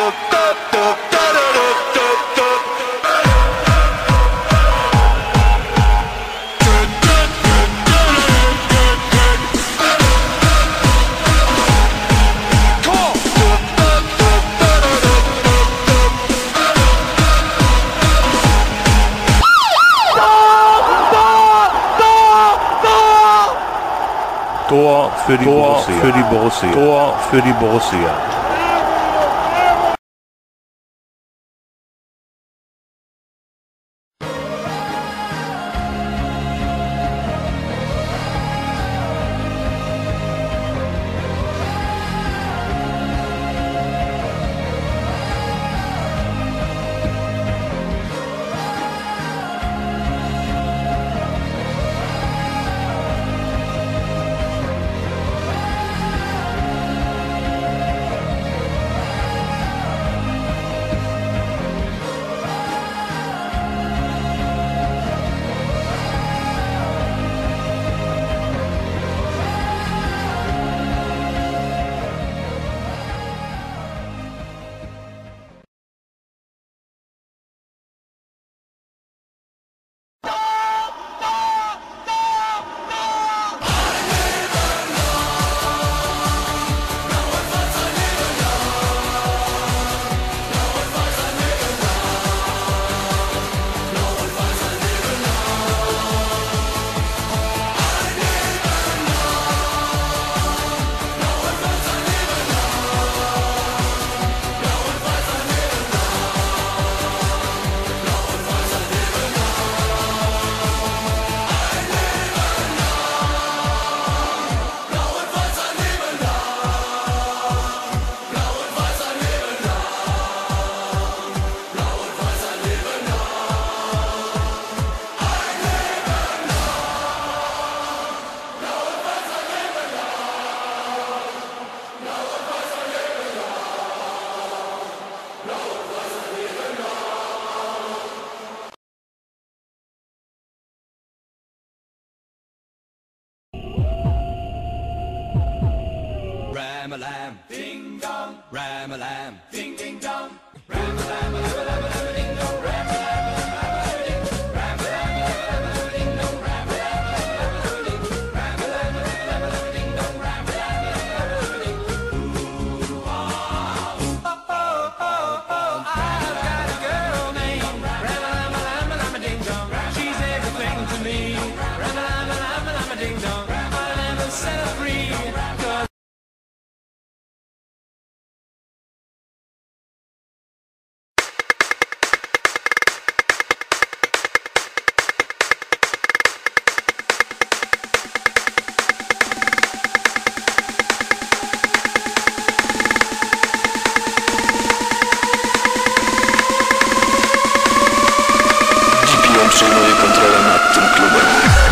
built Für die Tor Borussia. Für die Borussia. Tor für die Borussia. przejmuje kontrolę nad the club.